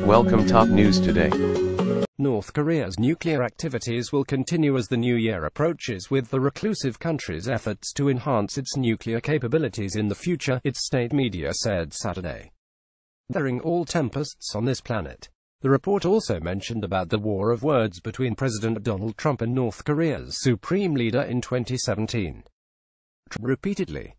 Welcome top news today. North Korea's nuclear activities will continue as the new year approaches with the reclusive country's efforts to enhance its nuclear capabilities in the future, its state media said Saturday. During all tempests on this planet. The report also mentioned about the war of words between President Donald Trump and North Korea's supreme leader in 2017. Trump repeatedly